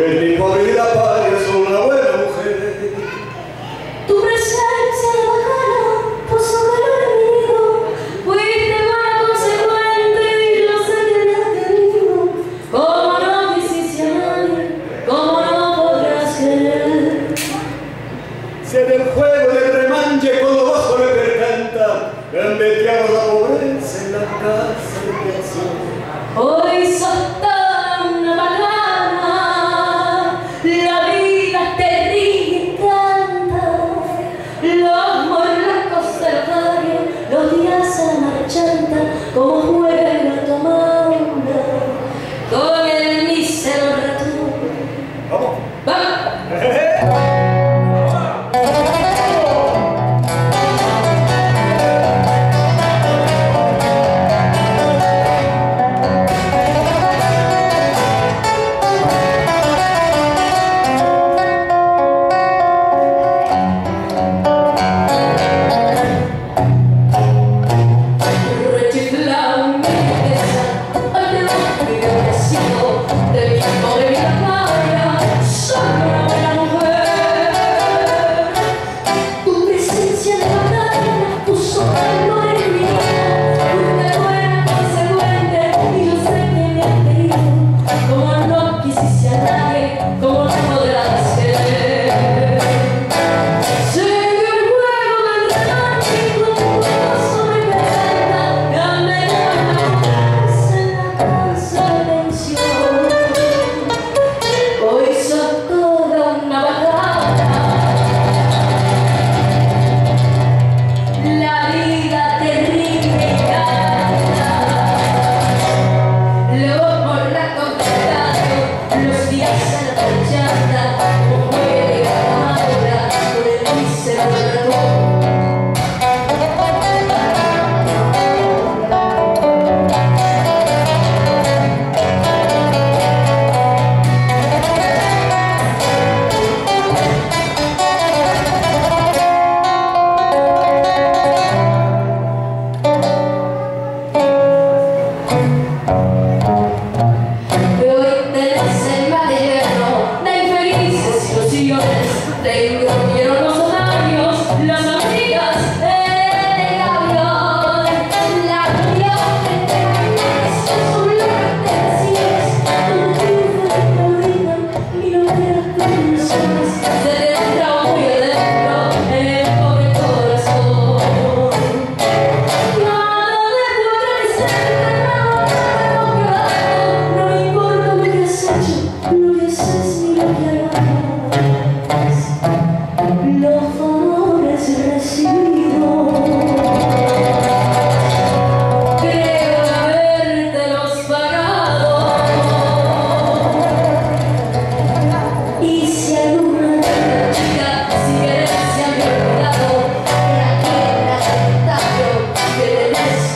En mi pobre vida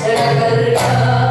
Ever come